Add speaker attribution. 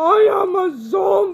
Speaker 1: I am a zombie.